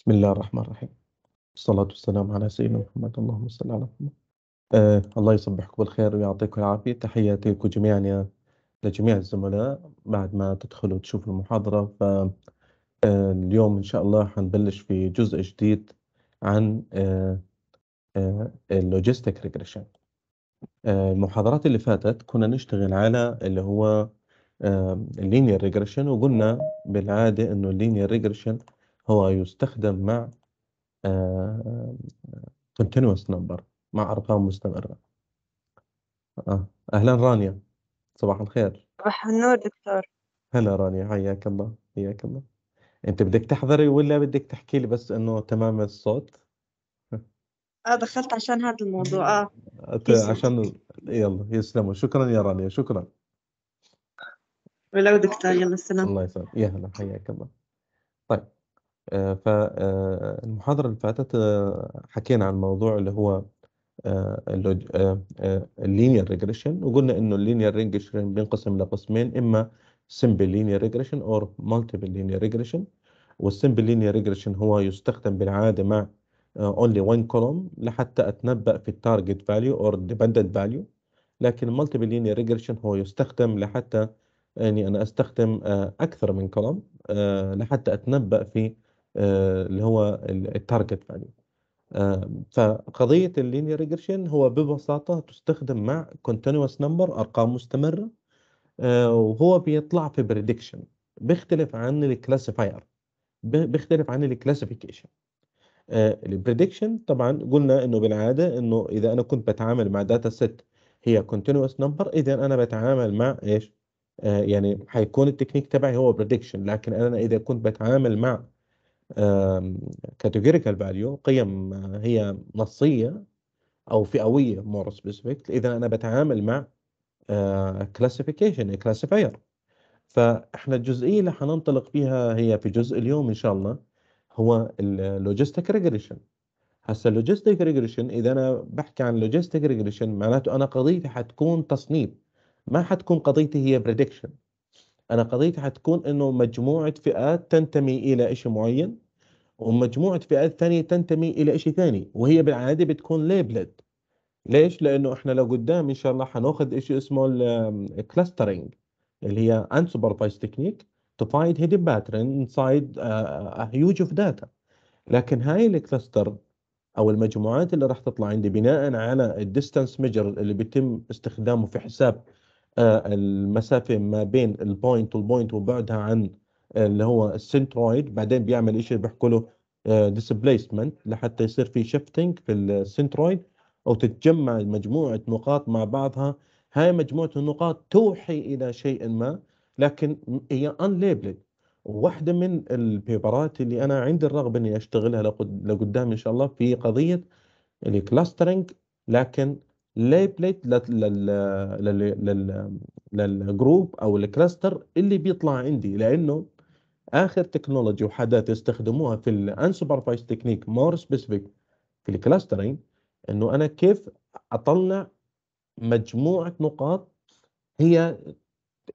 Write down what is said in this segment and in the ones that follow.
بسم الله الرحمن الرحيم. الصلاة والسلام على سيدنا محمد. اللهم صل على محمد. آه الله يصبحكم بالخير ويعطيكم العافية. تحياتي لكم جميعا يا لجميع الزملاء بعد ما تدخلوا تشوفوا المحاضرة. فاليوم إن شاء الله حنبلش في جزء جديد عن آه آه ال logistic regression. آه المحاضرات اللي فاتت كنا نشتغل على اللي هو ال linear regression وقلنا بالعادة إنه ال linear regression هو يستخدم مع continuous number مع أرقام مستمرة. آه. أهلا رانيا. صباح الخير. صباح النور دكتور. هلا رانيا حياك الله حياك الله. أنت بدك تحضري ولا بدك تحكي لي بس إنه تمام الصوت؟ آه دخلت عشان هذا الموضوع. آه. عشان يلا يسلموا. شكرا يا رانيا شكرا. ولو دكتور يلا السلام الله يسلمك. يا هلا حياك الله. فالمحاضرة اللي فاتت آه، حكينا عن موضوع اللي هو ال linear regression وقلنا إنه ال linear regression بينقسم لقسمين إما simple linear regression or multiple linear regression. وال simple linear regression هو يستخدم بالعادة مع آه، only one column لحتى أتنبأ في ال target value or dependent value. لكن ال multiple linear regression هو يستخدم لحتى يعني أنا أستخدم آه، أكثر من آه، لحتى أتنبأ في آه، اللي هو ال target value فقضية ال linear regression هو ببساطة تستخدم مع continuous number أرقام مستمرة آه، وهو بيطلع في prediction بيختلف عن ال classifier بيختلف عن ال classification ال prediction طبعا قلنا إنه بالعادة إنه إذا أنا كنت بتعامل مع data set هي continuous number إذا أنا بتعامل مع إيش؟ آه، يعني حيكون التكنيك تبعي هو prediction لكن أنا إذا كنت بتعامل مع categorical value قيم آه، هي نصية أو فئوية more specific إذا أنا بتعامل مع classification classifier فإحنا الجزئية اللي حننطلق فيها هي في جزء اليوم إن شاء الله هو ال logistic regression هسه ال logistic regression إذا أنا بحكي عن logistic regression معناته أنا قضيتي حتكون تصنيف ما حتكون قضيتي هي prediction أنا قضيتي حتكون إنه مجموعة فئات تنتمي إلى شيء معين ومجموعة فئات ثانية تنتمي إلى شيء ثاني وهي بالعادة بتكون labeled ليش؟ لأنه إحنا لو قدام إن شاء الله حناخذ شيء اسمه ال clustering اللي هي unsupervised technique to find hidden pattern inside a, huge of data لكن هاي ال cluster أو المجموعات اللي راح تطلع عندي بناء على ال distance measure اللي بيتم استخدامه في حساب المسافة ما بين ال point وال point وبعدها عن اللي هو ال centroid بعدين بيعمل شيء بيحكوا له displacement لحتى يصير في shifting في ال centroid أو تتجمع مجموعة نقاط مع بعضها. هاي مجموعة النقاط توحي إلى شيء ما لكن هي unlabeled. وواحدة من ال paperات اللي أنا عندي الرغبة إني أشتغلها لقد- لقدام إن شاء الله في قضية ال clustering لكن label لل group أو ال cluster اللي بيطلع عندي لأنه آخر technology وحداثة استخدموها في ال unsupervised technique more specific في ال clustering إنه أنا كيف أطلع مجموعة نقاط هي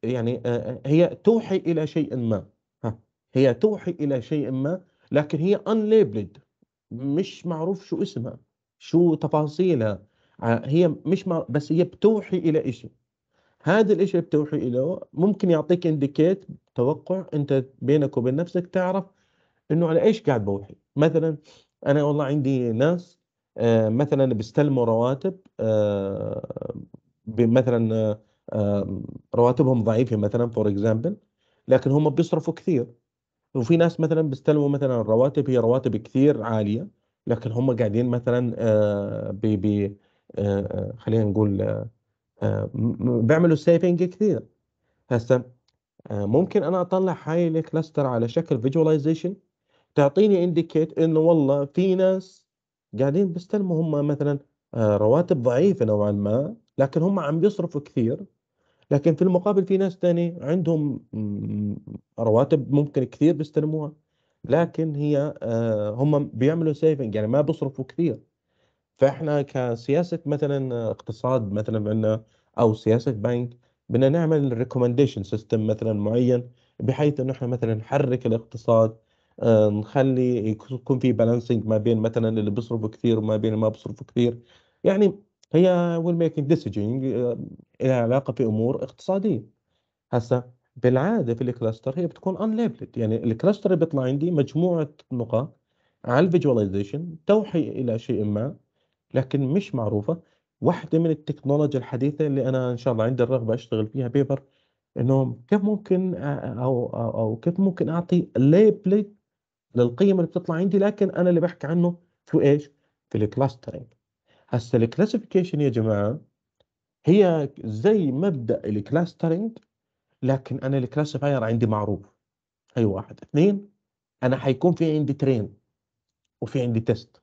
يعني آه، هي توحي إلى شيء ما. ها هي توحي إلى شيء ما لكن هي unlabeled مش معروف شو اسمها شو تفاصيلها. هي مش مع... بس هي بتوحي إلى شيء هذا الشيء بتوحي إليه ممكن يعطيك indicate توقع أنت بينك وبين نفسك تعرف إنه على إيش قاعد بوحي. مثلا أنا والله عندي ناس آه، مثلا بيستلموا رواتب آه، مثلا آه، رواتبهم ضعيفة مثلا for example لكن هم بيصرفوا كثير. وفي ناس مثلا بيستلموا مثلا رواتب هي رواتب كثير عالية لكن هم قاعدين مثلا ب خلينا نقول آه، آه، م- م- بيعملوا saving كثير. هسه آه، ممكن أنا أطلع هاي ال cluster على شكل visualization تعطيني indicate إنه والله في ناس قاعدين بيستلموا هم مثلا آه، رواتب ضعيفة نوعا ما لكن هم عم بيصرفوا كثير. لكن في المقابل في ناس تاني عندهم رواتب ممكن كثير بيستلموها. لكن هي آه، هم بيعملوا saving يعني ما بيصرفوا كثير. فاحنا كسياسة مثلا اقتصاد مثلا عندنا أو سياسة بنك بدنا نعمل recommendation system مثلا معين بحيث إنه إحنا مثلا نحرك الاقتصاد آه، نخلي يكون في balancing ما بين مثلا اللي بيصرفوا كثير وما بين اللي ما بيصرفوا كثير. يعني هي will making decision لها علاقة في امور اقتصادية. هسا بالعادة في ال cluster هي بتكون unlabeled. يعني ال cluster اللي بيطلع عندي مجموعة نقاط على ال visualization توحي إلى شيء ما. لكن مش معروفة. واحدة من التكنولوجيا الحديثة اللي أنا إن شاء الله عندي الرغبة أشتغل فيها paper إنه كيف ممكن أو أو, أو كيف ممكن أعطي label للقيم اللي بتطلع عندي لكن أنا اللي بحكي عنه في إيش؟ في ال clustering هسه ال classification يا جماعة هي زي مبدأ ال clustering لكن أنا ال classifier عندي معروف. هي واحد. اثنين أنا حيكون في عندي train وفي عندي test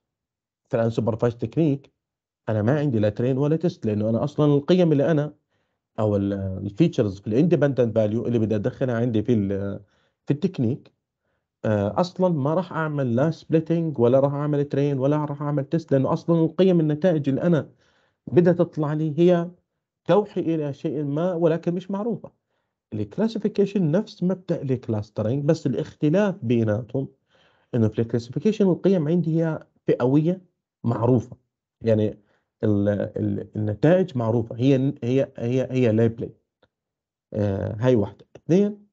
في ال unsupervised technique أنا ما عندي لا train ولا test لأنه أنا أصلا القيم اللي أنا أو ال features في ال independent value اللي بدي أدخلها عندي في في التكنيك آه، أصلا ما راح أعمل لا splitting ولا راح أعمل train ولا راح أعمل test لأنه أصلا القيم النتائج اللي أنا بدها تطلع لي هي توحي إلى شيء ما ولكن مش معروفة. ال classification نفس مبدأ ال clustering بس الاختلاف بيناتهم إنه في ال classification القيم عندي هي فئوية معروفة. يعني ال ال النتائج معروفة. هي هي هي هي label آه هاي واحدة. اثنين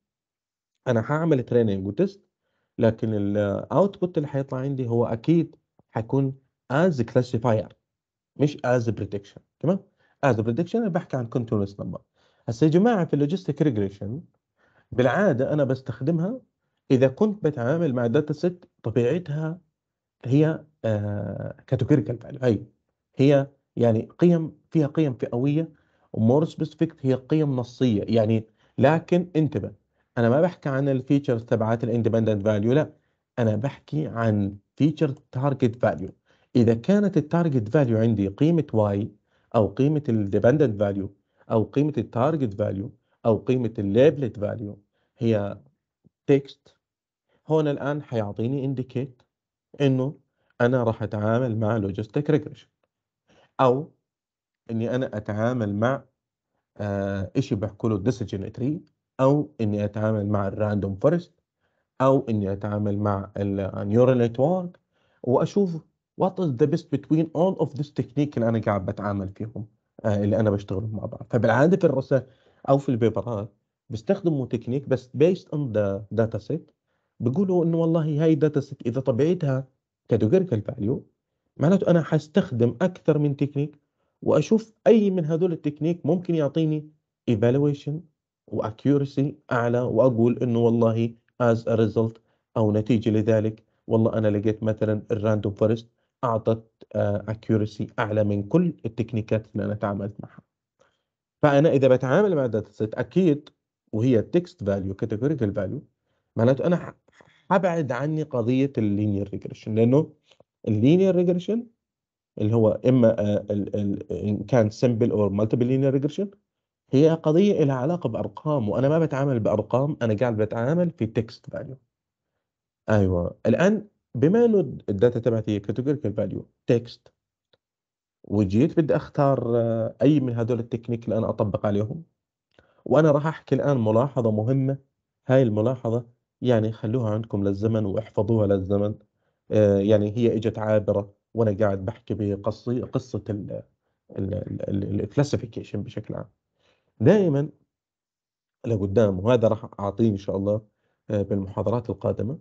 أنا هعمل training و test لكن ال output اللي حيطلع عندي هو أكيد حيكون as classifier مش as prediction تمام؟ as prediction أنا بحكي عن continuous number هسه يا جماعة في ال logistic regression بالعادة أنا بستخدمها إذا كنت بتعامل مع data set طبيعتها هي categorical value هي هي يعني قيم فيها قيم فئوية و more specific هي قيم نصية. يعني لكن انتبه أنا ما بحكي عن ال features تبعات ال independent value لا. أنا بحكي عن feature target value إذا كانت ال target value عندي قيمة Y أو قيمة ال dependent value أو قيمة ال target value أو قيمة ال labeled value هي text هون الآن حيعطيني indicate إنه أنا راح أتعامل مع logistic regression أو إني أنا أتعامل مع شيء بحكوا له decision tree أو إني أتعامل مع ال random forest أو إني أتعامل مع ال neural network وأشوف what is the best between all of this technique اللي أنا قاعد بتعامل فيهم آه اللي أنا بشتغلهم مع بعض. فبالعادة في الرسائل أو في ال paper ات بيستخدموا تكنيك بس based on the data set بيقولوا إنه والله هاي data set إذا طبيعتها categorical value معناته أنا حستخدم أكثر من تكنيك وأشوف أي من هذول التكنيك ممكن يعطيني evaluation و accuracy أعلى وأقول إنه والله as a result أو نتيجة لذلك. والله أنا لقيت مثلا ال random forest أعطت accuracy أعلى من كل التكنيكات اللي أنا تعاملت معها. فأنا إذا بتعامل مع data set أكيد وهي text value categorical value معناته أنا حبعد عني قضية ال linear regression لأنه ال linear regression اللي هو إما إن كان simple أو multiple linear regression هي قضية لها علاقة بأرقام وأنا ما بتعامل بأرقام أنا قاعد بتعامل في text value أيوه الآن بما إنه ال data تبعتي هي categorical value text وجيت بدي أختار أي من هذول التكنيك اللي أنا أطبق عليهم وأنا راح أحكي الآن ملاحظة مهمة هاي الملاحظة يعني خلوها عندكم للزمن واحفظوها للزمن. آه يعني هي إجت عابرة وأنا قاعد بحكي بقصه قصة ال classification بشكل عام. دائما لقدام وهذا راح اعطيه إن شاء الله آه بالمحاضرات القادمة.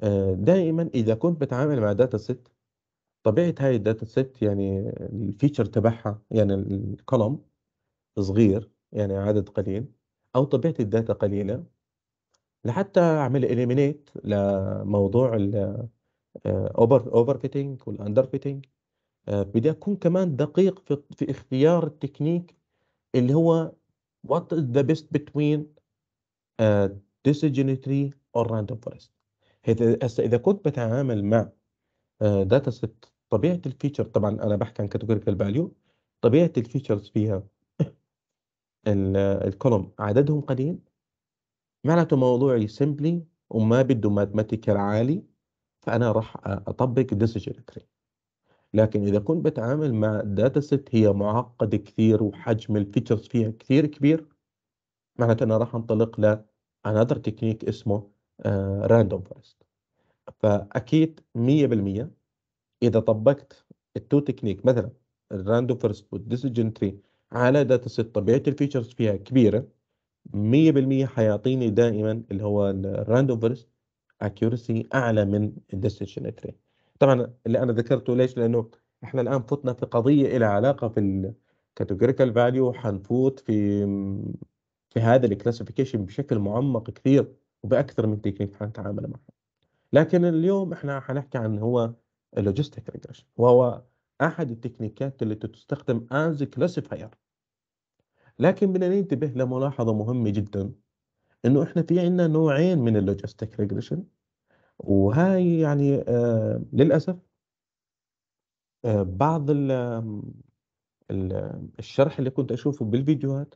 آه دائما إذا كنت بتعامل مع data set طبيعة هاي ال data set يعني ال feature تبعها يعني ال column صغير يعني عدد قليل أو طبيعة ال data قليلة لحتى أعمل eliminate لموضوع ال over overfitting وال underfitting بدي أكون كمان دقيق في, في اختيار التكنيك اللي هو what is the best between uh, decision tree or random forest. هسه إذا كنت بتعامل مع data uh, set طبيعة ال feature طبعا أنا بحكي عن categorical value طبيعة ال features فيها ال column عددهم قليل معناته موضوعي simply وما بده mathematical عالي فأنا راح أطبق decision tree لكن إذا كنت بتعامل مع data set هي معقدة كثير وحجم ال features فيها كثير كبير معناته أنا راح انطلق ل another technique اسمه random forest فأكيد 100% إذا طبقت ال two technique مثلا ال random forest وال decision tree على data set طبيعة ال features فيها كبيرة 100% حيعطيني دائما اللي هو ال random forest accuracy أعلى من ال decision tree طبعا اللي أنا ذكرته ليش؟ لأنه إحنا الآن فتنا في قضية لها علاقة في ال categorical value حنفوت في في هذا ال classification بشكل معمق كثير وبأكثر من تكنيك حنتعامل معها لكن اليوم إحنا حنحكي عن هو ال logistic regression وهو أحد التكنيكات اللي تستخدم as classifier لكن بدنا ننتبه لملاحظة مهمة جدا إنه إحنا في عندنا نوعين من ال logistic regression وهاي يعني آه للأسف آه بعض ال ال الشرح اللي كنت أشوفه بالفيديوهات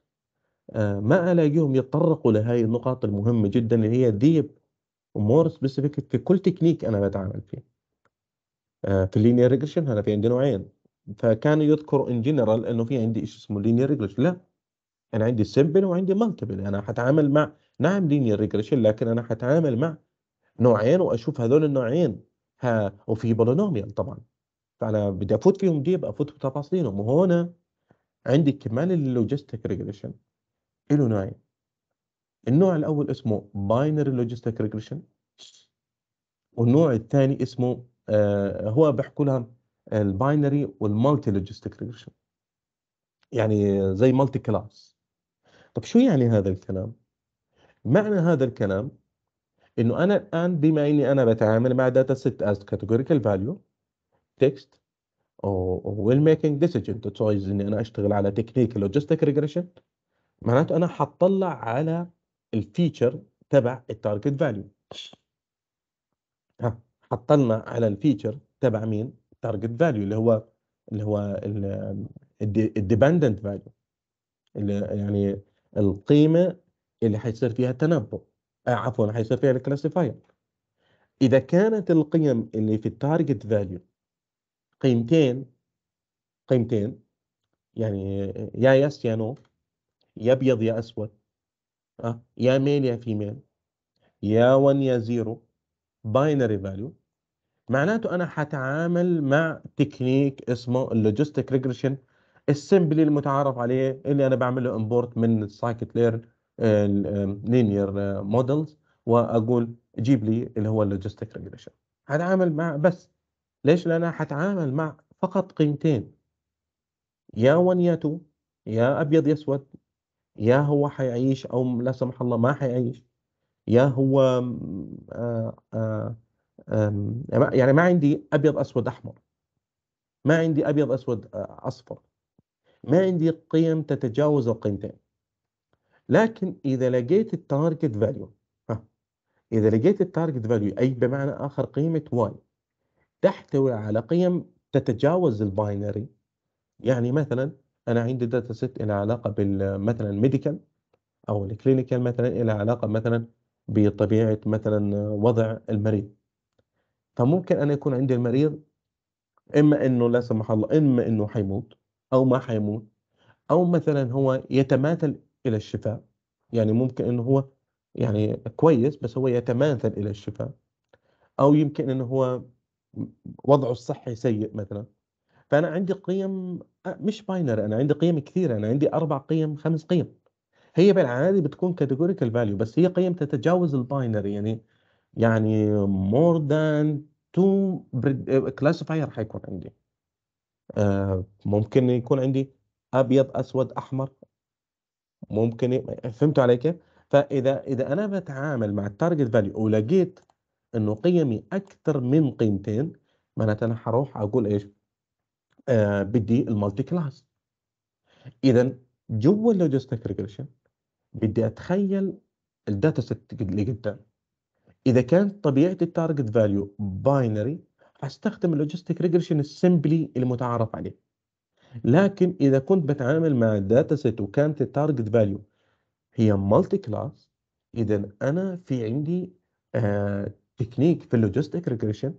آه ما ألاقيهم يتطرقوا لهاي النقاط المهمة جدا اللي هي deep و more specific في كل تكنيك أنا بتعامل فيه. آه في ال linear regression أنا في عندي نوعين. فكانوا يذكروا ان جنرال إنه في عندي شيء اسمه linear regression لا. أنا عندي simple وعندي multiple أنا حتعامل مع نعم linear regression لكن أنا حتعامل مع نوعين وأشوف هذول النوعين. ها وفي polynomial طبعا. فأنا بدي أفوت فيهم deep أفوت بتفاصيلهم. وهنا عندي كمان ال logistic regression له نوعين. النوع الأول اسمه binary logistic regression والنوع الثاني اسمه آه هو بيحكوا لها ال binary وال multi logistic regression يعني زي multi class طب شو يعني هذا الكلام؟ معنى هذا الكلام إنه أنا الآن بما إني أنا بتعامل مع data set as categorical value text ويل making decision choice إني أنا أشتغل على technique logistic regression معناته أنا حطلع على ال feature تبع ال target value ها حطلنا على ال feature تبع مين؟ ال target value اللي هو اللي هو ال dependent value يعني القيمة اللي حيصير فيها تنبؤ آه عفوا حيصير فيها ال classifier إذا كانت القيم اللي في ال target value قيمتين قيمتين يعني يا yes يا no يا أبيض يا أسود أه؟ يا male يا female يا 1 يا 0 binary value معناته أنا حتعامل مع تكنيك اسمه ال logistic regression ال simple المتعارف عليه اللي أنا بعمل له import من ال scikit-learn linear models وأقول جيب لي اللي هو ال logistic regression هتعامل مع بس ليش؟ لأن أنا حتعامل مع فقط قيمتين. يا 1 يا 2 يا أبيض يا أسود يا هو حيعيش أو لا سمح الله ما حيعيش يا هو آآ آآ يعني ما عندي أبيض أسود أحمر. ما عندي أبيض أسود أصفر. ما عندي قيم تتجاوز القيمتين. لكن إذا لقيت ال target value إذا لقيت ال target value أي بمعنى آخر قيمة Y تحتوي على قيم تتجاوز ال binary يعني مثلا أنا عندي data set لها علاقة بال مثلا ال medical أو ال clinical مثلا لها علاقة مثلا بطبيعة مثلا وضع المريض. فممكن أنا يكون عندي المريض إما إنه لا سمح الله إما إنه حيموت. أو ما حيموت أو مثلا هو يتماثل إلى الشفاء. يعني ممكن إنه هو يعني كويس بس هو يتماثل إلى الشفاء. أو يمكن إنه هو وضعه الصحي سيء مثلا. فأنا عندي قيم مش binary أنا عندي قيم كثيرة أنا عندي أربع قيم خمس قيم. هي بالعادة بتكون categorical value بس هي قيم تتجاوز ال binary يعني يعني more than two classifier حيكون عندي. آه ممكن يكون عندي أبيض أسود أحمر ممكن ي... فهمتوا علي كيف؟ فإذا إذا أنا بتعامل مع ال target value ولقيت إنه قيمي أكثر من قيمتين معناته أنا حروح أقول إيش؟ آه بدي ال multi class اذا جوا ال logistic regression بدي أتخيل ال data set اللي قدام إذا كانت طبيعة ال target value binary هستخدم ال logistic regression ال simple المتعارف عليه. لكن إذا كنت بتعامل مع data set وكانت ال target value هي multi class إذا أنا في عندي آه تكنيك في ال logistic regression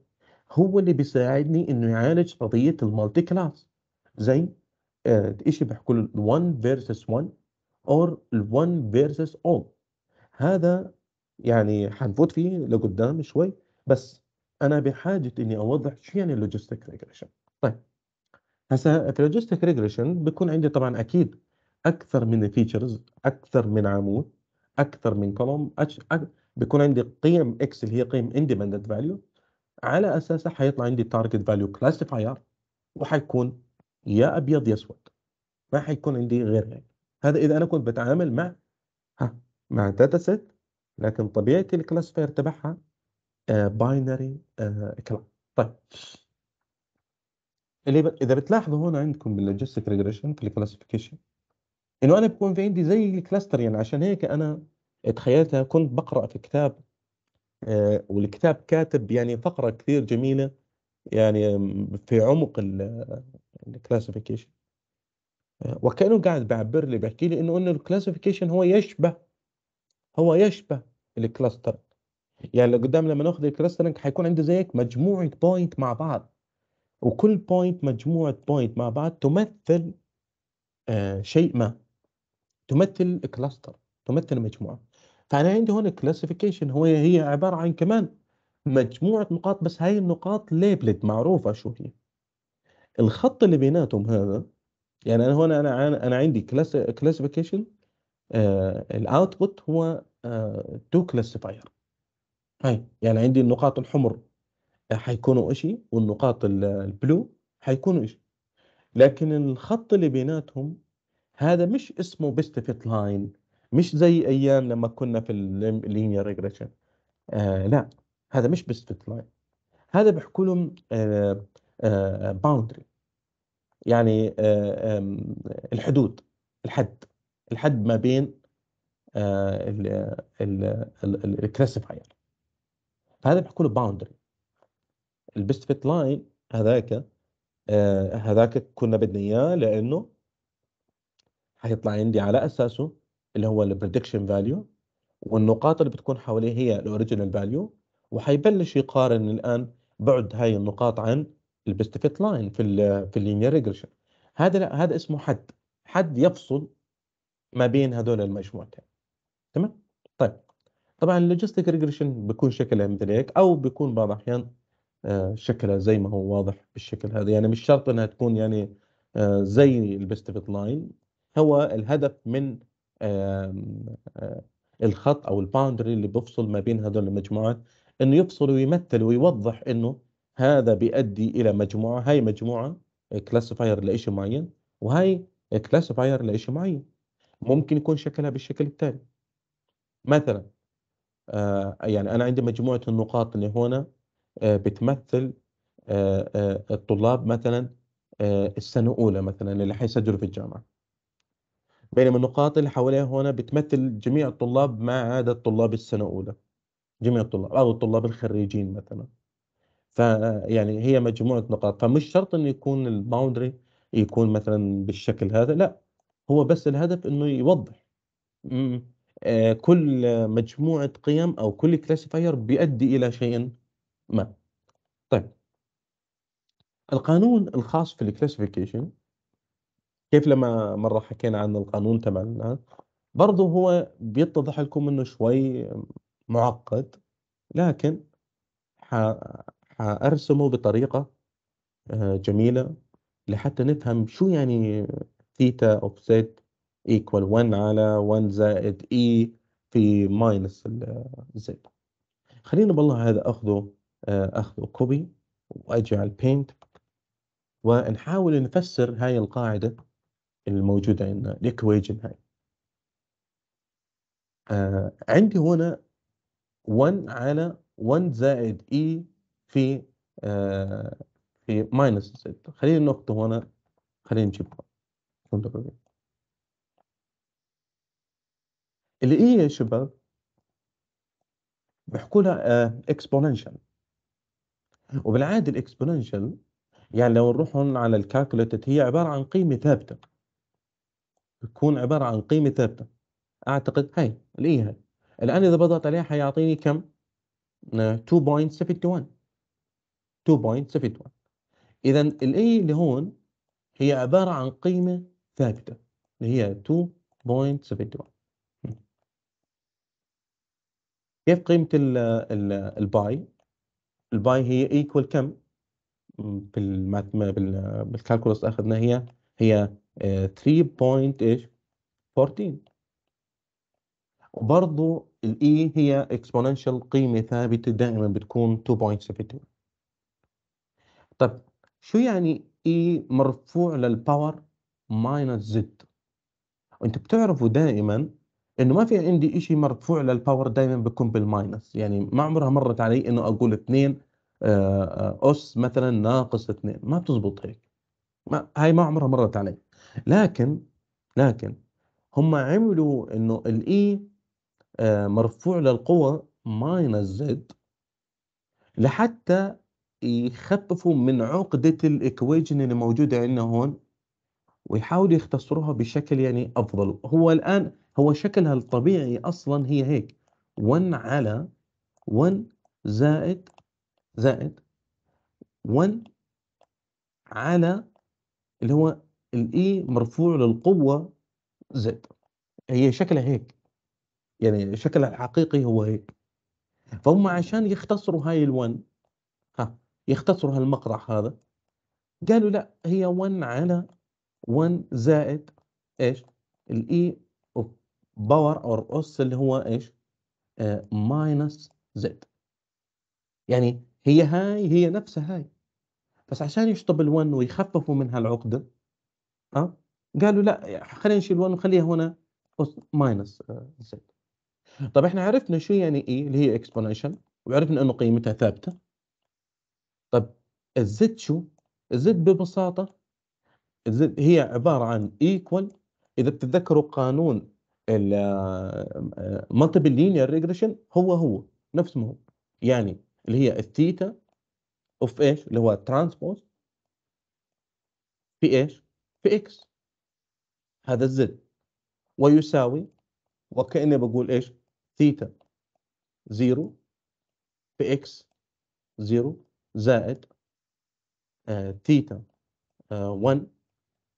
هو اللي بيساعدني إنه يعالج قضية ال multi class زي آه شيء بيحكوا له 1 versus 1 or 1 versus all. هذا يعني حنفوت فيه لقدام شوي بس أنا بحاجة إني أوضح شو يعني ال logistic regression طيب في ال logistic regression بيكون عندي طبعا أكيد أكثر من features أكثر من عمود أكثر من column بيكون عندي قيم X اللي هي قيم independent value على اساسها حيطلع عندي target value classifier وحيكون يا أبيض يا أسود. ما حيكون عندي غير هيك. هذا إذا أنا كنت بتعامل مع ها مع data set لكن طبيعة ال classifier تبعها binary كلام. طيب. اللي. إذا بتلاحظوا هون عندكم بال logistic regression في ال classification إنه أنا بكون في عندي زي ال cluster يعني عشان هيك أنا تخيلتها كنت بقرأ في كتاب آه، والكتاب كاتب يعني فقرة كثير جميلة يعني في عمق ال classification آه، وكأنه قاعد بيعبر لي بيحكي لي إنه إنه ال classification هو يشبه هو يشبه ال cluster يعني لقدام لما ناخذ ال clustering حيكون عندي زيك مجموعة point مع بعض. وكل point مجموعة point مع بعض تمثل آه شيء ما. تمثل cluster تمثل مجموعة. فأنا عندي هون classification هو هي عبارة عن كمان مجموعة نقاط بس هاي النقاط labeled معروفة شو هي. الخط اللي بيناتهم هذا يعني أنا هون أنا أنا عندي classification آه ال output هو two آه classifier هاي يعني عندي النقاط الحمر حيكونوا إشي والنقاط ال blue حيكونوا إشي. لكن الخط اللي بيناتهم هذا مش اسمه best fit line مش زي أيام لما كنا في ال linear regression آه لا هذا مش best fit line هذا بيحكوا لهم آه آه boundary يعني آه الحدود الحد الحد ما بين ال classifier فهذا بيحكوا له boundary ال best fit line هذاك آه هذاك كنا بدنا إياه لأنه حيطلع عندي على أساسه اللي هو ال prediction value والنقاط اللي بتكون حواليه هي ال original value وحيبلش يقارن الآن بعد هاي النقاط عن ال best fit line في ال في ال linear regression هذا لا هذا اسمه حد. حد يفصل ما بين هذول المجموعتين. تمام؟ طيب. طبعا ال logistic regression بيكون شكلها مثل هيك أو بيكون بعض الأحيان آه، شكلها زي ما هو واضح بالشكل هذا. يعني مش شرط إنها تكون يعني آه، زي ال best fit line هو الهدف من آه، الخط أو ال boundary اللي بيفصل ما بين هذول المجموعات إنه يفصل ويمثل ويوضح إنه هذا بيؤدي إلى مجموعة هاي مجموعة classifier لشيء معين وهاي classifier لشيء معين. ممكن يكون شكلها بالشكل التالي. مثلا يعني أنا عندي مجموعة النقاط اللي هنا آه، بتمثل آه، آه، الطلاب مثلا السنة الأولى مثلا اللي حيسجلوا في الجامعة. بينما النقاط اللي حواليها هنا بتمثل جميع الطلاب ما عدا طلاب السنة الأولى. جميع الطلاب أو الطلاب الخريجين مثلا. فيعني هي مجموعة نقاط. فمش شرط إنه يكون الباوندري يكون مثلا بالشكل هذا لا. هو بس الهدف إنه يوضح. كل مجموعة قيم أو كل classifier بيؤدي إلى شيء ما. طيب. القانون الخاص في ال classification كيف لما مرة حكينا عن القانون تبعنا برضه هو بيتضح لكم إنه شوي معقد لكن حأرسمه بطريقة آه، جميلة لحتى نفهم شو يعني theta of z equal 1 على 1 زائد e في minus ال z خلينا بالله هذا أخذه آه، اخذ copy واجي على ال Paint ونحاول نفسر هاي القاعدة الموجودة عندنا ال equation هاي. آه عندي هنا 1 على 1 زائد e في آه في minus z خلينا ناخده هنا خلينا نجيبها. اللي e يا شباب؟ بحكوا لها exponential وبالعادة ال exponential يعني لو نروح على ال calculator هي عبارة عن قيمة ثابتة. بتكون عبارة عن قيمة ثابتة. أعتقد هاي ال e هاي؟ الآن إذا بضغط عليها حيعطيني كم؟ 2.71 2.71 اذا ال e اللي هون هي عبارة عن قيمة ثابتة. اللي هي 2.71 كيف قيمة ال pi ال pi هي equal كم؟ بال calculus أخذنا هي هي 3 إيش؟ 14 وبرضه ال e هي exponential قيمة ثابتة دائما بتكون 2.72 طب شو يعني e مرفوع لل power minus z وأنتم بتعرفوا دائما إنه ما في عندي شيء مرفوع لل power دائما بيكون بال minus يعني ما عمرها مرت علي إنه أقول 2 آه، آه، أس مثلا ناقص 2 ما بتزبط هيك. ما هاي ما عمرها مرت علي. لكن لكن هم عملوا إنه ال e آه، مرفوع للقوة minus z لحتى يخففوا من عقدة ال equation اللي موجودة عندنا هون ويحاولوا يختصروها بشكل يعني أفضل. هو الآن هو شكلها الطبيعي أصلا هي هيك. 1 على 1 زائد زائد 1 على اللي هو ال e مرفوع للقوة z. هي شكلها هيك. يعني شكلها الحقيقي هو هيك. فهم عشان يختصروا هاي ال1 ها يختصروا هالمقطع هذا قالوا لا هي 1 على 1 زائد إيش؟ ال e of power أو أس اللي هو إيش؟ minus آه z يعني هي هاي هي نفسها هاي. بس عشان يشطب ال1 ويخففوا من هالعقده ها قالوا لا خلينا نشيل 1 ونخليها هنا minus z طب إحنا عرفنا شو يعني e اللي هي exponential وعرفنا إنه قيمتها ثابتة. طب ال z شو؟ ال z ببساطة ال z هي عبارة عن equal إذا بتتذكروا قانون ال multiple linear regression هو هو نفس ما هو. يعني اللي هي ال theta of إيش اللي هو transpose في إيش في x هذا ال z ويساوي وكأني بقول إيش؟ theta zero في x zero زائد آه ثيتا آه 1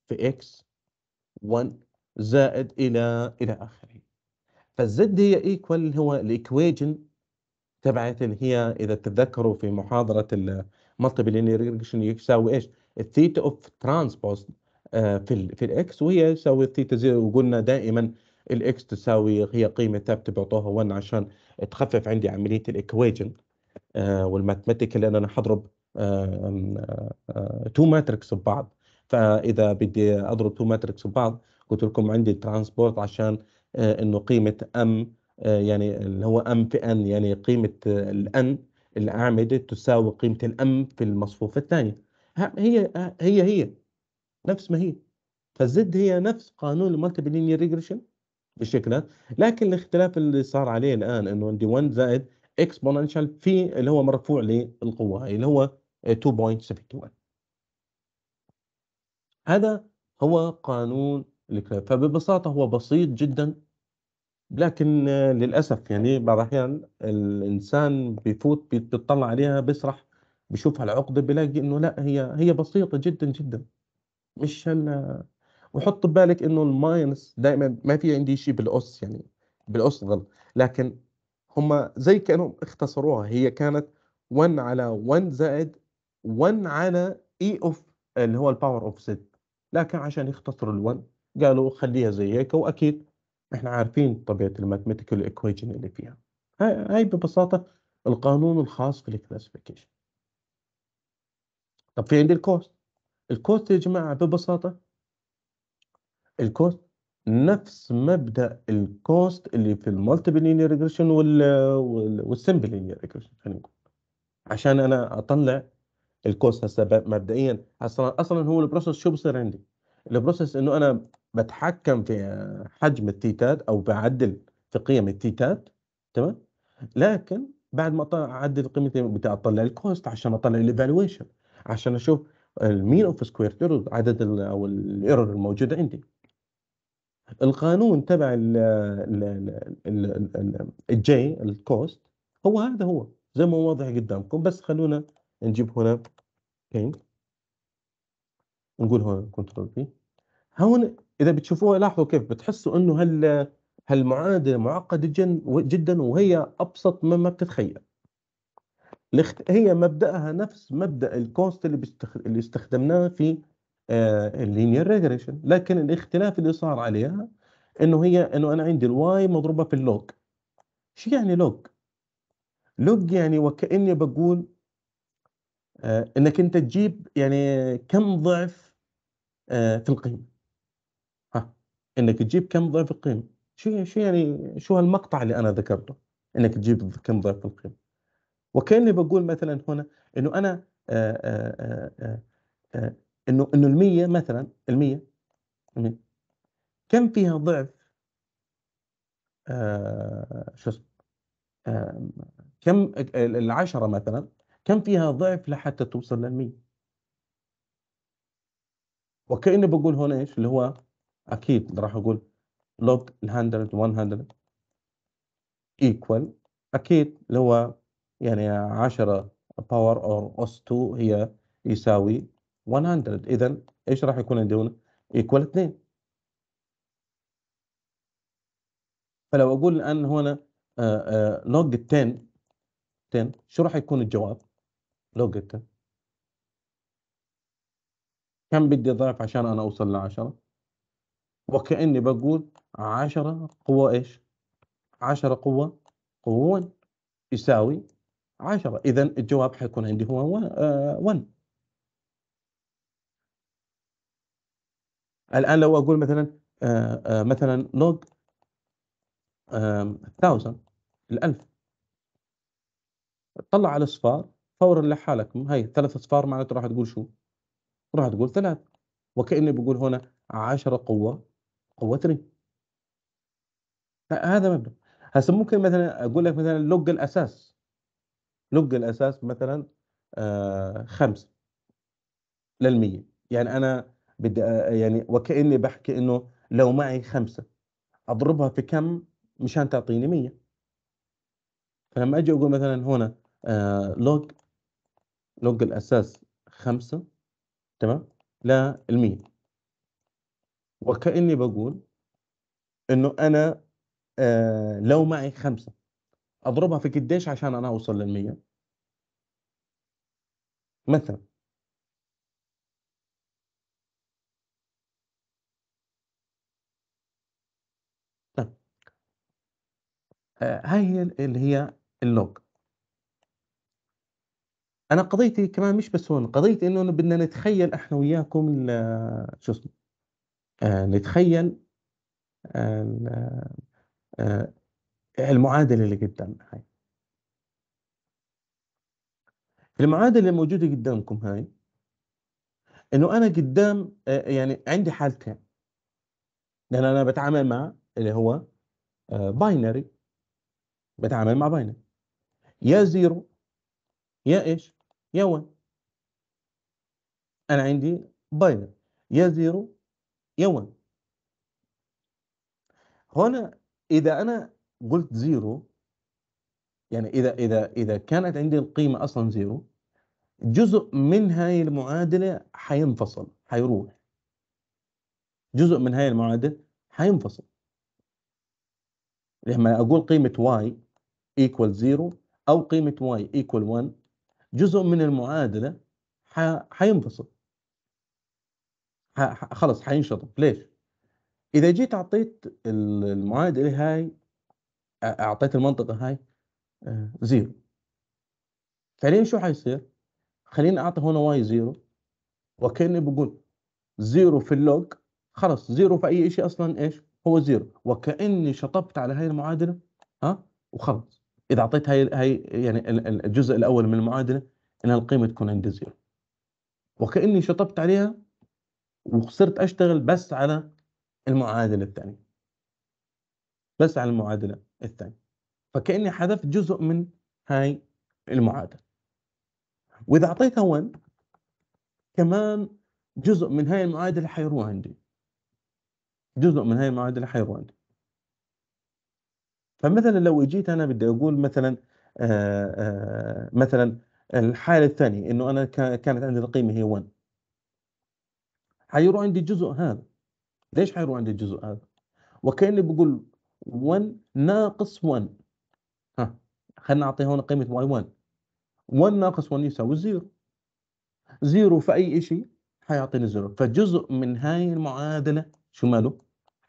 في X 1 زائد إلى إلى آخره. فال Z هي equal هو ال equation تبعت اللي هي إذا تتذكروا في محاضرة ال multiple linear regression يساوي إيش؟ ال theta of transpose في في ال X وهي يساوي ال theta zero وقلنا دائما ال X تساوي هي قيمة ثابتة بيعطوها 1 عشان تخفف عندي عملية ال equation آه وال mathematical لأن أنا حضرب two matrix ببعض. فإذا بدي أضرب two matrix ببعض قلت لكم عندي transpose عشان آه إنه قيمة M آه يعني اللي هو M في N يعني قيمة ال N الأعمدة تساوي قيمة ال M في المصفوفة الثانية. هي هي هي نفس ما هي. فال Z هي نفس قانون ال multiple linear regression بالشكل لكن الاختلاف اللي صار عليه الآن إنه عندي 1 زائد اكسبوننشال في اللي هو مرفوع للقوة اللي هو 2.71 هذا هو قانون فببساطة هو بسيط جدا لكن للأسف يعني بعض الأحيان الإنسان بيفوت بيطلع عليها بيسرح بيشوف هالعقدة بيلاقي إنه لا هي هي بسيطة جدا جدا. مش هال وحط ببالك إنه ال minus دائما ما في عندي شيء بالأس يعني بالأس غلط لكن هم زي كأنهم اختصروها هي كانت 1 على 1 زائد 1 على e of اللي هو ال power of Z لكن عشان يختصروا ال1 قالوا خليها زي هيك وأكيد إحنا عارفين طبيعة ال mathematical equation اللي فيها. هاي ببساطة القانون الخاص في ال classification طب في عندي ال cost ال cost يا جماعة ببساطة ال cost نفس مبدأ ال cost اللي في ال multiple linear regression وال simple linear regression خلينا نقول. عشان أنا أطلع ال cost هسه مبدئيا أصلا أصلا هو ال process شو بصير عندي؟ ال process إنه أنا بتحكم في حجم التيتات أو بعدل في قيم التيتات تمام؟ لكن بعد ما أعدل قيمة بدي أطلع ال cost عشان أطلع ال evaluation عشان أشوف ال mean of square error عدد أو ال error الموجوده عندي. القانون تبع ال J ال cost هو هذا هو زي ما واضح قدامكم. بس خلونا نجيب هنا okay نقول هون control في هون إذا بتشوفوها لاحظوا كيف بتحسوا إنه هال هالمعادله معقدة جدا وهي أبسط مما بتتخيل. هي مبدأها نفس مبدأ ال cost اللي بيستخ... اللي استخدمناه في ال linear regression لكن الاختلاف اللي صار عليها إنه هي إنه أنا عندي ال Y مضروبة في ال log. شو يعني log؟ log يعني وكأني بقول آه إنك أنت تجيب يعني كم ضعف آه في القيمة. ها إنك تجيب كم ضعف القيمة. شو شو يعني شو هالمقطع اللي أنا ذكرته؟ إنك تجيب كم ضعف في القيمة. وكأني بقول مثلا هنا إنه أنا آآ إنه إنه ال100 مثلا ال100 كم فيها ضعف؟ شو اسمه؟ كم العشرة مثلا. كم فيها ضعف لحتى توصل لل100 وكأني بقول هنا إيش؟ اللي هو أكيد راح أقول log 100 100 equal. أكيد اللي هو يعني 10 power أو اس 2 هي يساوي 100 اذا إيش راح يكون عندي هنا؟ equal 2 فلو أقول الان هنا لوج 10 10 شو راح يكون الجواب؟ 10 كم بدي ضعف عشان أنا أوصل ل 10 وكأني بقول 10 قوة إيش؟ 10 قوة قوة 1 يساوي 10 اذا الجواب حيكون عندي هو 1 الآن لو أقول مثلا مثلا لوج 1000 الألف. طلع على الاصفار فورا لحالك. هي ثلاث اصفار معناته راح تقول شو؟ راح تقول ثلاث. وكأني بقول هنا 10 قوة قوة 3 هذا مبدأ. هسه ممكن مثلا أقول لك مثلا لوج الأساس. لوج الأساس مثلا آه خمسة للمية. يعني أنا بدي يعني وكأني بحكي إنه لو معي خمسة أضربها في كم مشان تعطيني 100 فلما أجي أقول مثلا هنا آه لوج لوج الأساس 5 تمام؟ للمية وكأني بقول إنه أنا آه لو معي خمسة أضربها في قديش عشان أنا أوصل للمية؟ مثلا. طيب. آه هاي هي اللي هي اللوج أنا قضيتي كمان مش بس هون قضيتي إنه بدنا نتخيل إحنا وياكم شو اسمه؟ آه نتخيل آه آه المعادلة اللي قدامنا هاي. المعادلة الموجودة قدامكم هاي إنه أنا قدام يعني عندي حالتين. لأن أنا بتعامل مع اللي هو binary بتعامل مع binary يا zero يا إيش؟ يا 1 أنا عندي binary يا 1 هنا إذا أنا قلت zero يعني إذا إذا إذا كانت عندي القيمة أصلا zero جزء من هاي المعادلة حينفصل حيروح. جزء من هاي المعادلة حينفصل. لما أقول قيمة y equal 0 أو قيمة y equal 1 جزء من المعادلة حينفصل. خلص حينشطب. ليش؟ إذا جيت أعطيت المعادلة هاي أعطيت المنطقة هاي zero. فعليا شو حيصير؟ خليني أعطي هنا Y zero وكأني بقول zero في ال log. خلص zero في أي شيء أصلا إيش؟ هو zero. وكأني شطبت على هاي المعادلة ها؟ وخلص إذا أعطيت هاي هاي يعني الجزء الأول من المعادلة ان القيمة تكون عندي zero. وكأني شطبت عليها وصرت أشتغل بس على المعادلة الثانية. بس على المعادلة الثانية. فكأني حذفت جزء من هاي المعادلة. وإذا أعطيتها 1 كمان جزء من هاي المعادلة حيروح عندي. جزء من هاي المعادلة حيروح عندي. فمثلا لو اجيت أنا بدي أقول مثلا آآ آآ مثلا الحالة الثانية إنه أنا كانت عندي القيمه هي 1 حيروح عندي الجزء هذا. ليش حيروح عندي الجزء هذا؟ وكأني بقول 1 ناقص 1 ها خلينا نعطي هون قيمة y 1 1 ناقص 1 يساوي 0 0 في أي شيء حيعطيني 0 فجزء من هاي المعادلة شو ماله؟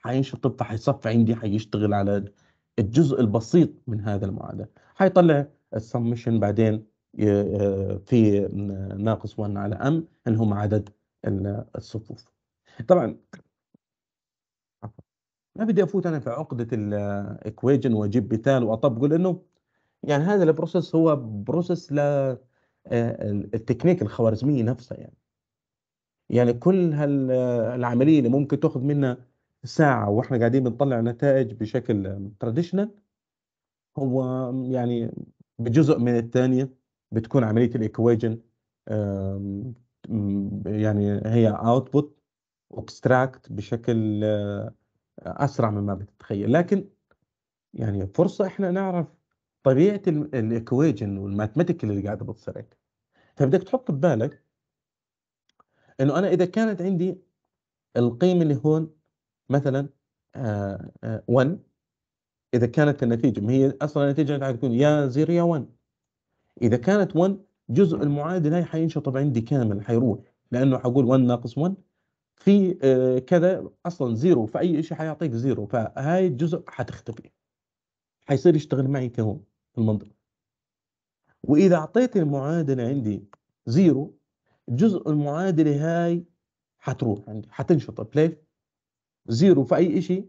حينشطب فحيصفي عندي حيشتغل على الجزء البسيط من هذا المعادلة. حيطلع السمشن بعدين ي- في ناقص 1 على M اللي هم عدد ال- الصفوف. طبعا ما بدي أفوت أنا في عقدة ال equation وأجيب مثال واطبقه لأنه يعني هذا ال process هو process ل آه، التكنيك الخوارزمية نفسها يعني. يعني كل هالعمليه اللي ممكن تأخذ منا ساعة وإحنا قاعدين بنطلع نتائج بشكل traditional هو يعني بجزء من الثانية بتكون عملية ال equation يعني هي output و extract بشكل آه، أسرع مما بتتخيل. لكن يعني فرصة إحنا نعرف طبيعة ال equation وال mathematic اللي قاعدة بتصير. فبدك تحط ببالك إنه أنا إذا كانت عندي القيمة اللي هون مثلا آه، آه، 1 إذا كانت النتيجة ما هي أصلا النتيجة حتكون يا 0 يا 1 إذا كانت 1 جزء المعادلة هي حينشطب عندي كامل حيروح. لأنه حقول 1 ناقص 1 في آه، كذا أصلا zero في اي شيء حيعطيك zero. فهاي الجزء حتختفي. حيصير يشتغل معي كهون في المنطقة. وإذا أعطيت المعادلة عندي zero جزء المعادلة هاي حتروح عندي حتنشطب ليش؟ zero في أي شيء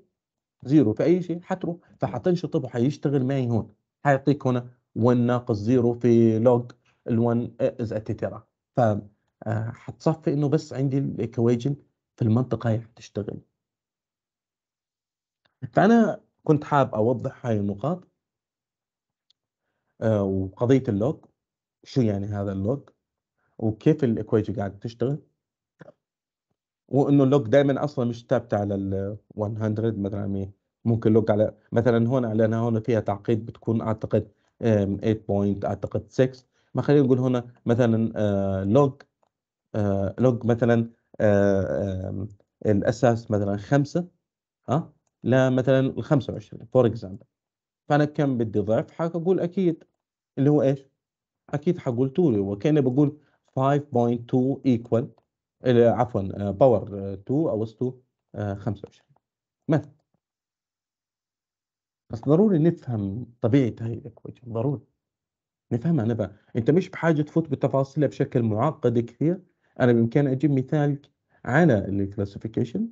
zero في أي شيء حتروح فحتنشطب وحيشتغل معي هون. حيعطيك هنا 1 ناقص zero في log ال1 h theta ف آه، حتصفي إنه بس عندي ال equation في المنطقة هي حتشتغل. فأنا كنت حاب أوضح هاي النقاط آه، وقضية ال log شو يعني هذا ال log وكيف ال equation قاعد تشتغل. وإنه ال log دائما أصلا مش ثابته على ال 100 مثلا ممكن log على مثلا هون علينا هون فيها تعقيد بتكون أعتقد آم، 8 point أعتقد 6 ما خلينا نقول هنا مثلا آه، log آه، log مثلا آه، الأساس مثلا 5 ها؟ لا مثلا ال 25 for example فأنا كم بدي ضعف؟ حقول أكيد اللي هو إيش؟ أكيد حقول طولي وكأني بقول 5.2 equal عفوا power 2 أو أس 2 آه، 25 مثلا. بس ضروري نفهم طبيعة هاي ال equation ضروري. نفهمها نبقى أنت مش بحاجة تفوت بتفاصيلها بشكل معقد كثير. أنا بإمكاني أجيب مثال على ال classification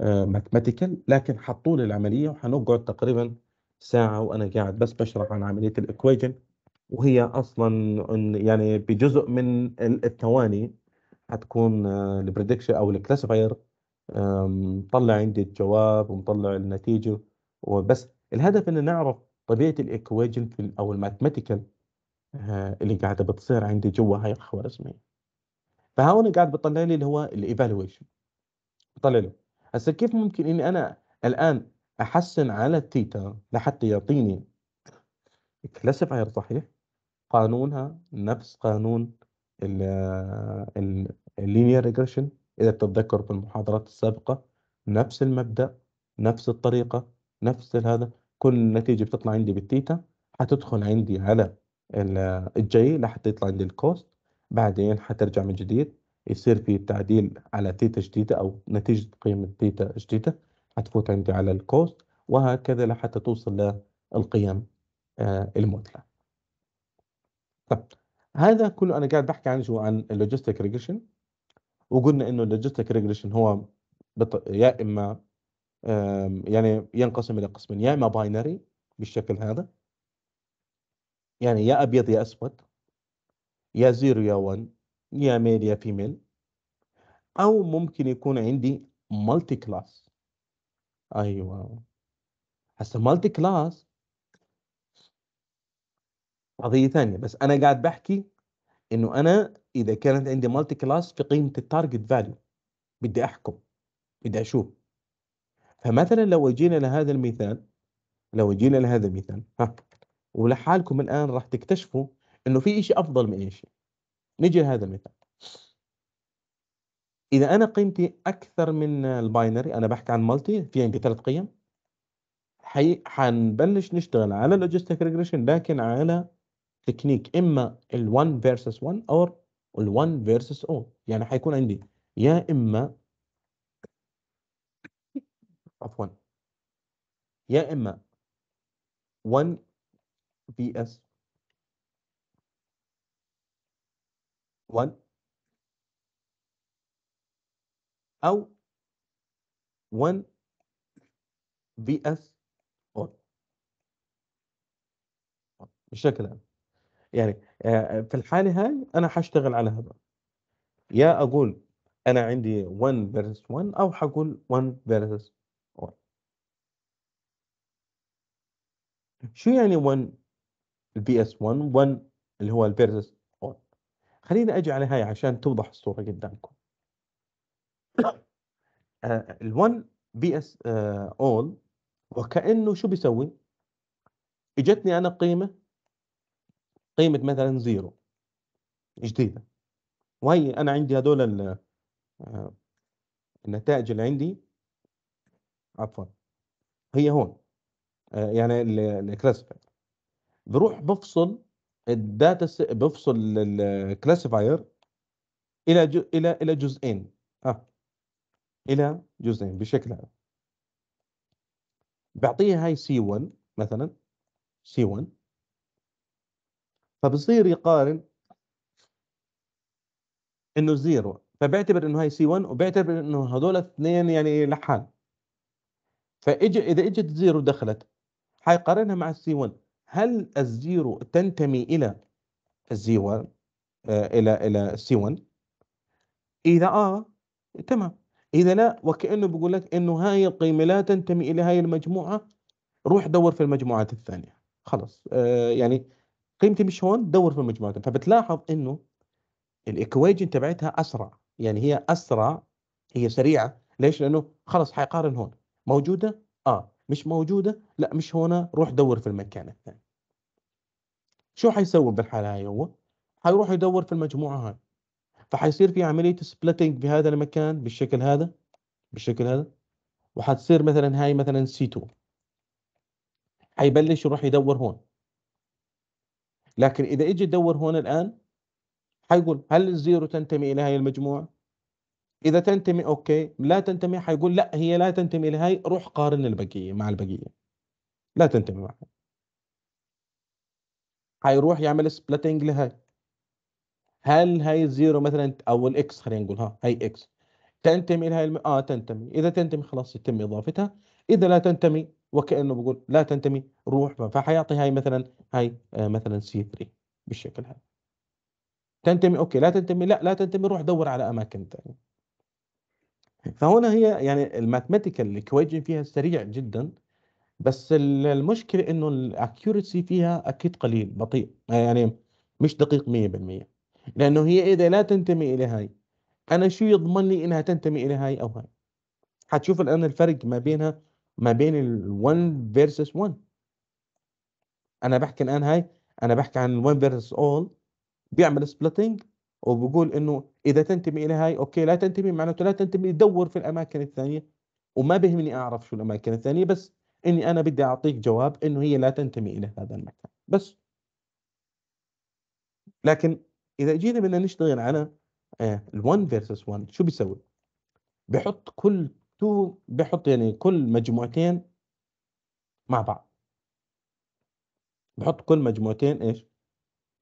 mathematical لكن حطوا لي العملية وحنقعد تقريبا ساعة وأنا قاعد بس بشرح عن عملية ال equation وهي أصلا يعني بجزء من ال- الثواني حتكون ال prediction أو ال classifier مطلع عندي الجواب ومطلع النتيجة وبس. الهدف ان نعرف طبيعة ال equation أو ال mathematical اللي قاعدة بتصير عندي جوا هاي الخوارزميه فهون قاعد بطلع لي اللي هو ال evaluation بطلع له. هسه كيف ممكن إني أنا الآن أحسن على التيتا لحتى يعطيني classifier صحيح؟ قانونها نفس قانون ال linear regression إذا بتتذكر في المحاضرات السابقة نفس المبدأ نفس الطريقة نفس هذا كل نتيجة بتطلع عندي بالتيتا حتدخل عندي على ال- ال J لحتى يطلع عندي ال cost بعدين حترجع من جديد يصير في تعديل على تيتا جديده أو نتيجة قيمة تيتا جديده حتفوت عندي على ال cost وهكذا لحتى توصل للقيم آه، المثلى طب هذا كله أنا قاعد بحكي عن شو عن ال logistic regression وقلنا إنه ال logistic regression هو بط... يا إما يعني ينقسم إلى قسمين يا إما binary بالشكل هذا يعني يا أبيض يا أسود يا zero يا 1 يا male يا female أو ممكن يكون عندي multi class أيوه. هسه multi class قضية ثانية بس أنا قاعد بحكي إنه أنا إذا كانت عندي multi class في قيمة ال target value بدي أحكم بدي أشوف. فمثلا لو جينا لهذا المثال لو جينا لهذا المثال ها ولحالكم الآن راح تكتشفوا إنه في شيء أفضل من شيء. نجي لهذا المثال. إذا أنا قيمتي أكثر من ال binary أنا بحكي عن multi في عندي ثلاث قيم. حنبلش نشتغل على logistic regression لكن على تكنيك إما ال1 versus 1 أو ال1 versus all. يعني حيكون عندي يا إما عفوا يا إما 1 vs 1 أو 1 vs all بالشكل هذا يعني في الحالة هاي أنا حاشتغل على هذا يا أقول أنا عندي 1 versus 1 أو حقول 1 versus 1 شو يعني 1 ال vs 1 1 اللي هو ال versus 1 خليني أجي على هاي عشان توضح الصورة قدامكم. ال1 vs all وكأنه شو بيسوي؟ إجتني أنا قيمة قيمة مثلا zero جديدة. وهي أنا عندي هذول آه، النتائج اللي عندي. عفوا. هي هون. آه، يعني ال classifier بروح بفصل ال data بفصل ال classifier إلى إلى إلى جزئين. ها إلى جزئين بشكل هذا بعطيها هاي C 1 مثلا. C 1 فبصير يقارن إنه zero. فبيعتبر إنه هاي C 1 وبيعتبر إنه هذول اثنين يعني لحال. فاجى إذا إجت zero دخلت حيقارنها مع ال C 1 هل ال zero تنتمي إلى ال Z1 آه إلى إلى ال C1 إذا آه تمام. إذا لا وكأنه بيقول لك إنه هاي القيمة لا تنتمي إلى هاي المجموعة روح دور في المجموعات الثانية. خلاص. آه يعني قيمتي مش هون دور في المجموعات فبتلاحظ إنه ال equation تبعتها أسرع. يعني هي أسرع هي سريعة. ليش؟ لأنه خلص حيقارن هون. موجودة؟ آه. مش موجودة؟ لا مش هنا روح دور في المكان الثاني. شو حيسوي بالحالة هاي هو؟ حيروح يدور في المجموعة هاي. فحيصير في عملية splitting بهذا المكان بالشكل هذا بالشكل هذا. وحتصير مثلا هاي مثلا C2 حيبلش يروح يدور هون. لكن إذا اجى يدور هون الآن حيقول هل ال zero تنتمي إلى هاي المجموعة؟ إذا تنتمي okay. لا تنتمي حيقول لا هي لا تنتمي لهي روح قارن البقية مع البقية. لا تنتمي معها. حيروح يعمل splitting لهي هل هاي ال zero مثلا أو ال X خلينا نقول ها هي X تنتمي لهي الم... آه تنتمي. إذا تنتمي خلاص يتم إضافتها. إذا لا تنتمي وكأنه بقول لا تنتمي روح فحيعطي هاي مثلا هاي آه مثلا C3 بالشكل هذا. تنتمي okay لا تنتمي لا لا تنتمي روح دور على أماكن ثانية فهنا هي يعني ال mathematical ال equation فيها سريع جدا بس ال- المشكلة إنه ال accuracy فيها أكيد قليل بطيء يعني مش دقيق 100% لأنه هي إذا لا تنتمي إلى هاي أنا شو يضمن لي إنها تنتمي إلى هاي أو هاي؟ حتشوف الآن الفرق ما بينها ما بين ال1 versus 1 أنا بحكي الآن هاي أنا بحكي عن ال1 versus all بيعمل splitting وبقول إنه إذا تنتمي إلى هاي okay لا تنتمي معناته لا تنتمي دور في الأماكن الثانية. وما بيهمني أعرف شو الأماكن الثانية بس إني أنا بدي أعطيك جواب إنه هي لا تنتمي إلى هذا المكان. بس. لكن إذا جينا بدنا نشتغل على ال1 versus 1 شو بيسوي؟ بحط كل two بحط يعني كل مجموعتين مع بعض. بحط كل مجموعتين إيش؟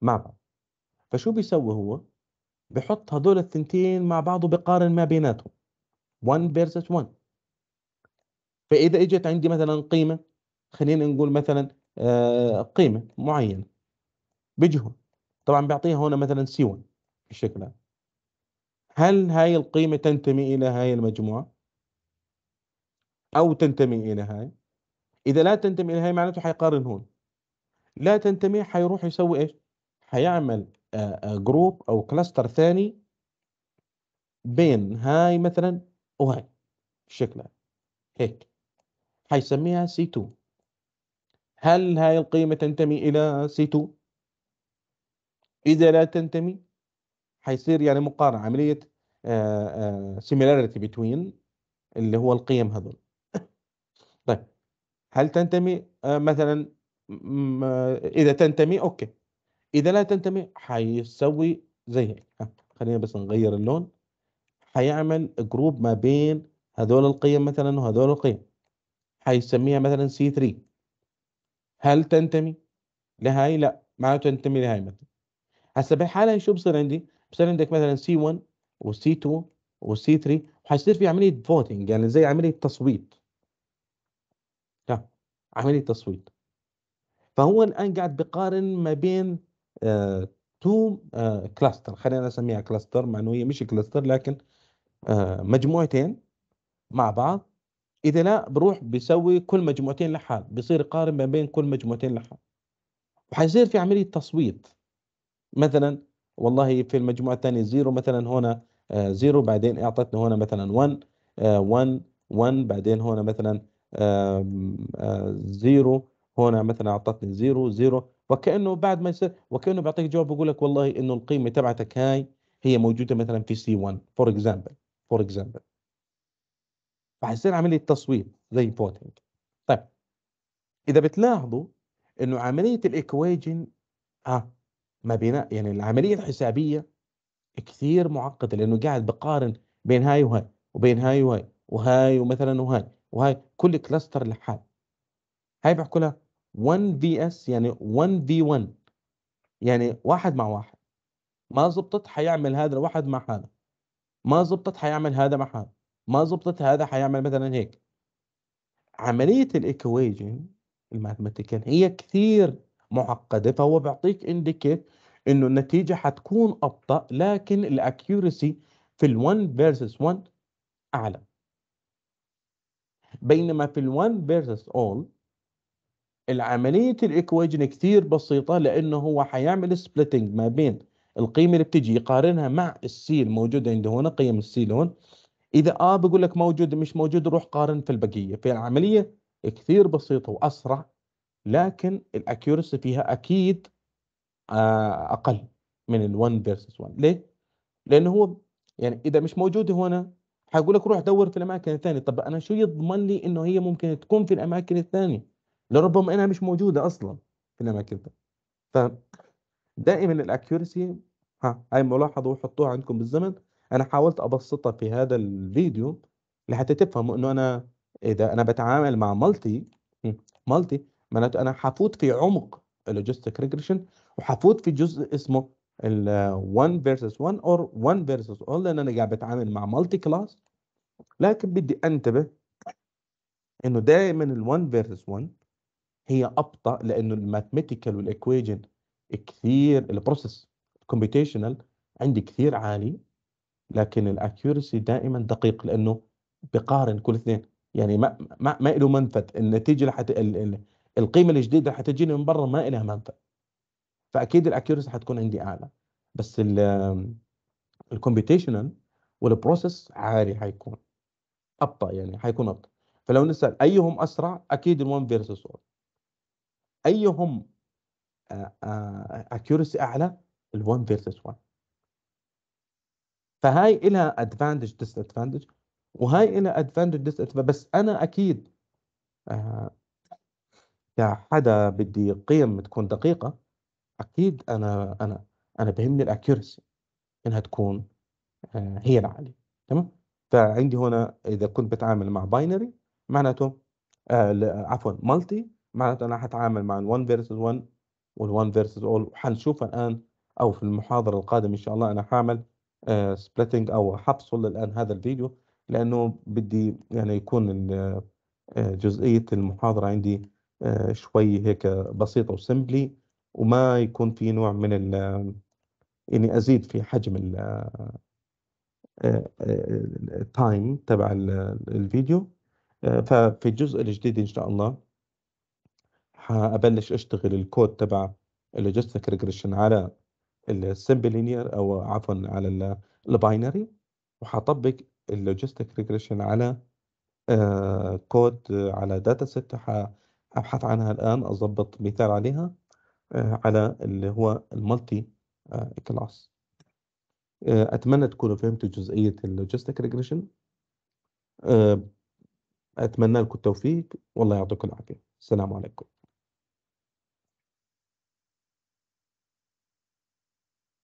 مع بعض. فشو بيسوي هو؟ بحط هذول الثنتين مع بعض وبقارن ما بيناتهم. 1 versus 1 فإذا إجت عندي مثلا قيمة خلينا نقول مثلا آه، قيمة معينة. بيجي هون. طبعا بيعطيها هنا مثلا سي 1 بالشكل هذا. هل هاي القيمة تنتمي إلى هاي المجموعة؟ أو تنتمي إلى هاي إذا لا تنتمي إلى هاي معناته حيقارن هون. لا تنتمي حيروح يسوي إيش؟ حيعمل group أو cluster ثاني بين هاي مثلا وهاي بالشكل هذا هيك. حيسميها C2 هل هاي القيمة تنتمي إلى C2 إذا لا تنتمي حيصير يعني مقارنة عملية similarity between اللي هو القيم هذول. هل تنتمي آه، مثلا آه، إذا تنتمي okay. إذا لا تنتمي حيسوي زي هيك خلينا بس نغير اللون. حيعمل group ما بين هذول القيم مثلا وهذول القيم. حيسميها مثلا C3 هل تنتمي؟ لهاي لا ما تنتمي لهاي مثلا. هسه بحالة شو بصير عندي بصير عندك مثلا C1 و C2 و C3 وحيصير في عملية voting يعني زي عملية تصويت. لا عملية تصويت. فهو الآن قاعد بقارن ما بين two cluster خلينا نسميها cluster مع انه هي مش cluster لكن آه، مجموعتين مع بعض. إذا لا بروح بيسوي كل مجموعتين لحال بيصير يقارن ما بين كل مجموعتين لحال. وحيصير في عملية تصويت. مثلا والله في المجموعة الثانية zero مثلا هنا آه، zero بعدين أعطتنا هنا مثلا 1 1 1 بعدين هنا مثلا آه، zero. هنا مثلا أعطتني zero zero. وكأنه بعد ما يصير وكأنه بيعطيك جواب بيقول لك والله إنه القيمة تبعتك هاي هي موجودة مثلا في C1 for example for example فحيصير عملية تصويت زي voting طيب إذا بتلاحظوا إنه عملية ال equation ها ما بين يعني العملية الحسابية كثير معقدة لأنه قاعد بقارن بين هاي وهاي وبين هاي وهاي وهاي ومثلا وهاي. وهاي كل cluster لحال. هاي بحكوا لها 1 vs يعني 1 في 1 يعني واحد مع واحد. ما زبطت حيعمل هذا الواحد مع هذا. ما زبطت حيعمل هذا مع هذا. ما زبطت هذا حيعمل مثلا هيك. عملية ال equation ال mathematical هي كثير معقدة فهو بيعطيك indicate إنه النتيجة حتكون أبطأ لكن ال accuracy في ال1 versus 1 أعلى. بينما في ال1 versus all العملية ال equation كثير بسيطة لأنه هو حيعمل splitting ما بين القيمة اللي بتجي يقارنها مع ال C الموجودة عنده هنا قيم ال C هون. إذا آه بقول لك موجود مش موجود روح قارن في البقية. في العملية كثير بسيطة وأسرع لكن ال accuracy فيها أكيد أقل من ال1 versus 1 ليه؟ لأنه هو يعني إذا مش موجود هنا حيقول لك روح دور في الأماكن الثانية. طب أنا شو يضمن لي إنه هي ممكن تكون في الأماكن الثانية؟ لربما إنها مش موجودة أصلا في الأماكن الثانية. فدائما ال accuracy ها هاي ملاحظة وحطوها عندكم بالزمن. أنا حاولت أبسطها في هذا الفيديو لحتى تفهموا إنه أنا إذا أنا بتعامل مع multi multi معناته أنا حفوت في عمق ال logistic regression وحفوت في جزء اسمه ال 1 versus 1 or 1 versus all لأن أنا قاعد بتعامل مع multi class لكن بدي أنتبه إنه دائما ال 1 versus 1 هي أبطأ لأنه ال mathematical وال equation كثير ال process computational عندي كثير عالي لكن ال accuracy دائما دقيق لأنه بقارن كل اثنين. يعني ما ما ما له منفذ. النتيجة اللي حت... ال... ال... القيمة الجديدة اللي حتجيني من برا ما لها منفذ. فأكيد ال accuracy حتكون عندي أعلى. بس ال computational وال process عالي حيكون. أبطأ يعني حيكون أبطأ. فلو نسأل أيهم أسرع أكيد ال1 versus 1 أيهم accuracy أعلى؟ ال1 versus 1 فهاي لها advantage disadvantage وهاي لها advantage dis بس أنا أكيد آه كحدا بدي قيم تكون دقيقة أكيد أنا أنا أنا بهمني ال accuracy إنها تكون آه هي العالية. تمام؟ فعندي هنا إذا كنت بتعامل مع binary معناته آه عفوا multi معناته أنا حتعامل مع ال1 versus 1 وال1 versus all وحنشوفها الآن أو في المحاضرة القادمة إن شاء الله أنا حاعمل splitting أو حفصل الآن هذا الفيديو لأنه بدي يعني يكون آه، جزئية المحاضرة عندي آه، شوي هيك بسيطة و simple وما يكون في نوع من إني أزيد في حجم ال ال time تبع ال- الفيديو. آه، ففي الجزء الجديد إن شاء الله حأبلش أشتغل الكود تبع ال logistic regression على ال simple linear أو عفوا على ال binary وحطبق ال logistic regression على آه، كود آه، على data set ابحث عنها الآن أضبط مثال عليها آه، على اللي هو ال multi class أتمنى تكونوا فهمتوا جزئية ال logistic regression. أتمنى لكم التوفيق والله يعطيكم العافية. السلام عليكم.